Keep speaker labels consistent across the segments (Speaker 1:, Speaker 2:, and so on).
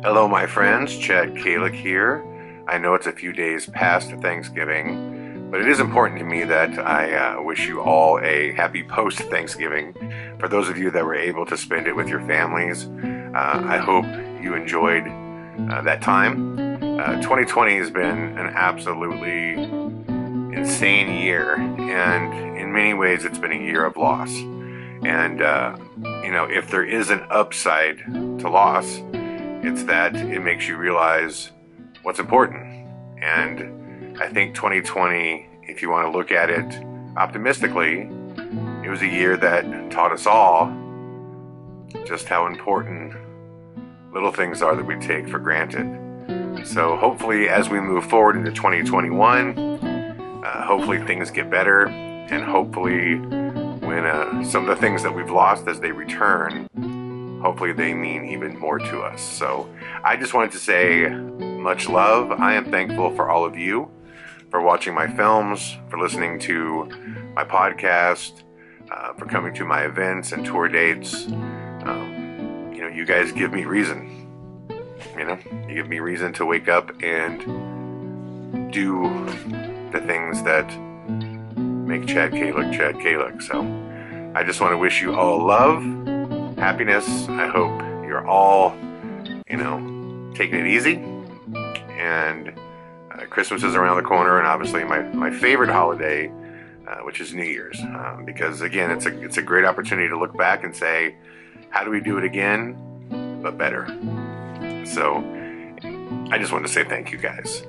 Speaker 1: Hello, my friends. Chad Calek here. I know it's a few days past Thanksgiving, but it is important to me that I uh, wish you all a happy post Thanksgiving. For those of you that were able to spend it with your families, uh, I hope you enjoyed uh, that time. 2020 uh, has been an absolutely insane year, and in many ways, it's been a year of loss. And, uh, you know, if there is an upside to loss, it's that it makes you realize what's important. And I think 2020, if you want to look at it optimistically, it was a year that taught us all just how important little things are that we take for granted. So hopefully, as we move forward into 2021, uh, hopefully things get better, and hopefully when uh, some of the things that we've lost as they return, hopefully they mean even more to us. So I just wanted to say much love. I am thankful for all of you for watching my films, for listening to my podcast, uh, for coming to my events and tour dates. Um, you know, you guys give me reason. You know, you give me reason to wake up and do the things that make Chad Calek Chad Calek. So I just want to wish you all love, happiness. I hope you're all, you know, taking it easy. And uh, Christmas is around the corner, and obviously my, my favorite holiday, uh, which is New Year's, um, because again, it's a it's a great opportunity to look back and say, how do we do it again, but better. So I just want to say thank you guys.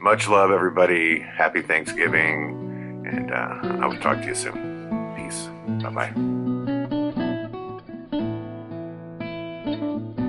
Speaker 1: Much love, everybody. Happy Thanksgiving. And uh, I will talk to you soon. Peace. Bye bye. Thank you.